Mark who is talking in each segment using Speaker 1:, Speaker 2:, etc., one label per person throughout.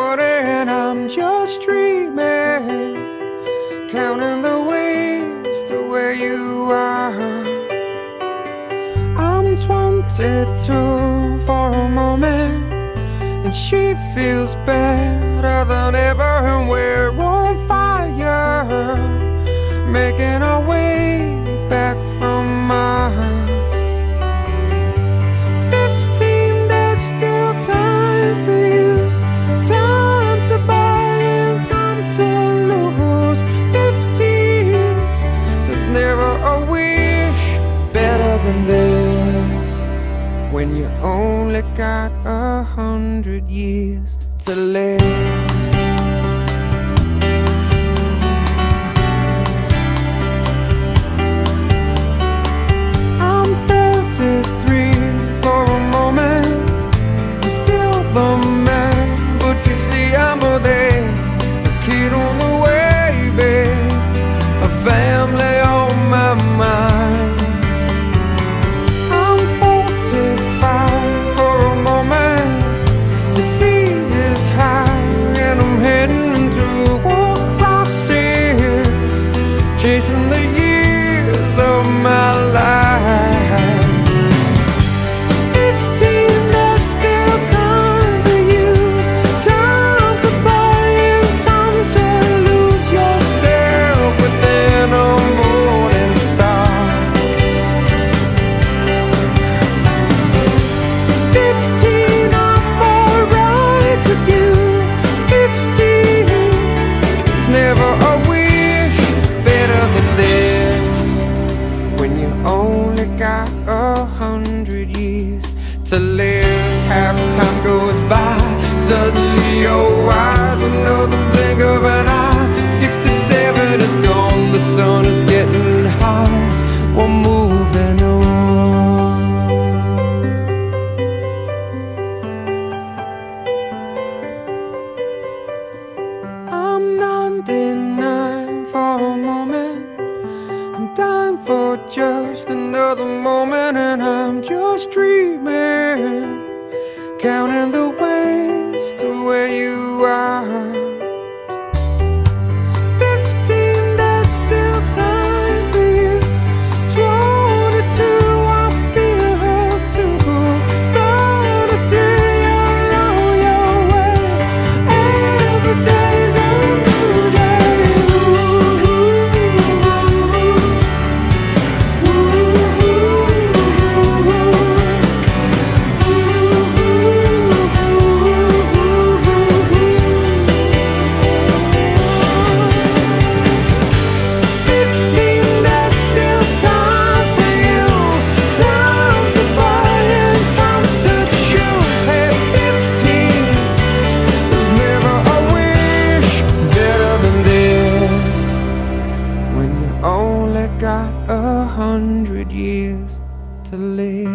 Speaker 1: ten and I'm just dreaming, counting the ways to where you are. I'm twenty-two for a moment, and she feels better than ever, and we're on fire, making our way you only got a hundred years to live. To live. Half time goes by, suddenly you're just another moment, and I'm just dreaming, counting the ways to where you are. A hundred years to live.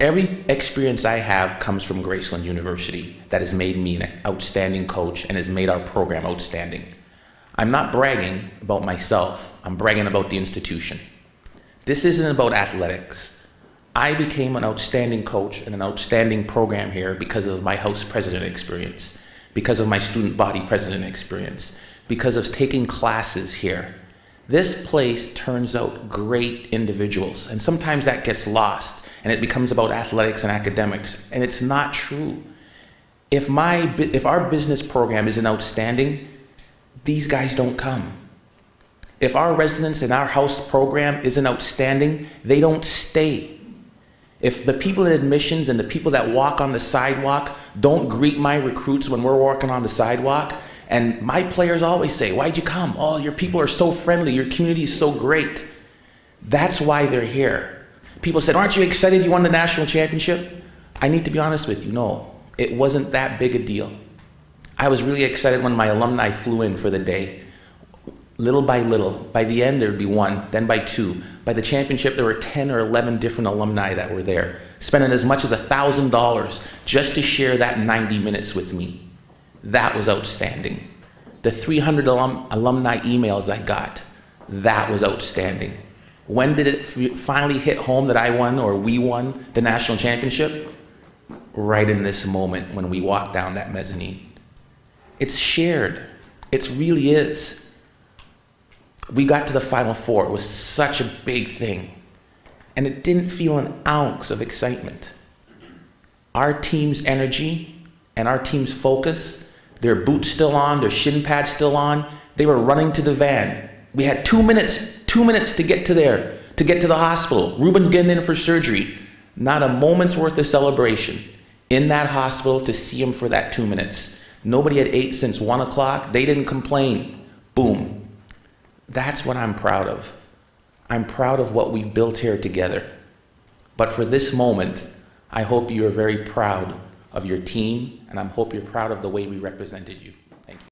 Speaker 2: Every experience I have comes from Graceland University that has made me an outstanding coach and has made our program outstanding. I'm not bragging about myself, I'm bragging about the institution. This isn't about athletics. I became an outstanding coach and an outstanding program here because of my house president experience, because of my student body president experience, because of taking classes here. This place turns out great individuals, and sometimes that gets lost and it becomes about athletics and academics, and it's not true. If, my, if our business program isn't outstanding, these guys don't come. If our residence in our house program isn't outstanding, they don't stay. If the people in admissions and the people that walk on the sidewalk don't greet my recruits when we're walking on the sidewalk, and my players always say, Why'd you come? Oh, your people are so friendly, your community is so great. That's why they're here. People said, Aren't you excited you won the national championship? I need to be honest with you, no, it wasn't that big a deal. I was really excited when my alumni flew in for the day. Little by little, by the end there'd be one, then by two. By the championship, there were 10 or 11 different alumni that were there, spending as much as $1,000 just to share that 90 minutes with me. That was outstanding. The 300 alum, alumni emails I got, that was outstanding. When did it f- finally hit home that I won or we won the national championship? Right in this moment when we walked down that mezzanine. It's shared. It really is. We got to the Final Four. It was such a big thing. And it didn't feel an ounce of excitement. Our team's energy and our team's focus, their boots still on, their shin pads still on, they were running to the van. We had two minutes, two minutes to get to there, to get to the hospital. Ruben's getting in for surgery. Not a moment's worth of celebration in that hospital to see him for that two minutes. Nobody had ate since one o'clock. They didn't complain. Boom. That's what I'm proud of. I'm proud of what we've built here together. But for this moment, I hope you are very proud of your team, and I hope you're proud of the way we represented you. Thank you.